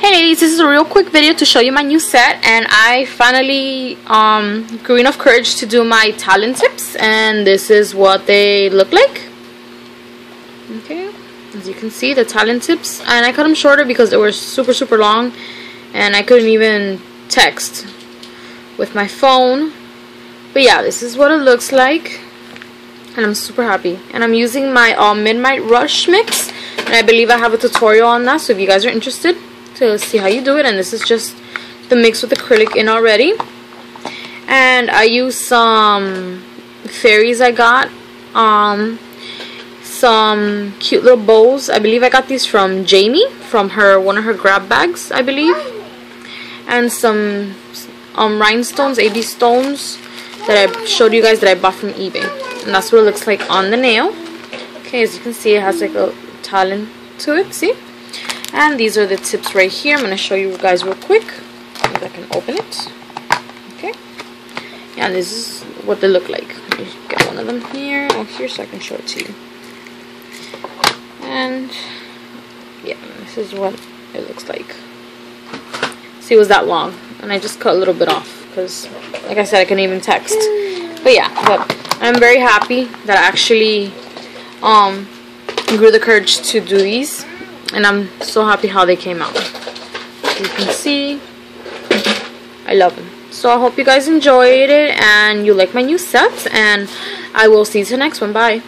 Hey ladies, this is a real quick video to show you my new set and I finally um, grew enough courage to do my talon tips and this is what they look like. Okay, as you can see the talon tips and I cut them shorter because they were super super long and I couldn't even text with my phone. But yeah, this is what it looks like and I'm super happy. And I'm using my uh, Midnight Rush mix and I believe I have a tutorial on that so if you guys are interested to see how you do it and this is just the mix with acrylic in already. And I use some fairies I got um some cute little bows. I believe I got these from Jamie from her one of her grab bags I believe. And some um rhinestones AB stones that I showed you guys that I bought from eBay. And that's what it looks like on the nail. Okay as you can see it has like a talon to it see and these are the tips right here. I'm going to show you guys real quick. If I can open it. Okay. And this is what they look like. Get one of them here. Oh, here so I can show it to you. And yeah, this is what it looks like. See, it was that long. And I just cut a little bit off. Because, like I said, I couldn't even text. But yeah, but I'm very happy that I actually um, grew the courage to do these and I'm so happy how they came out. You can see. I love them. So I hope you guys enjoyed it and you like my new sets and I will see you to the next one. Bye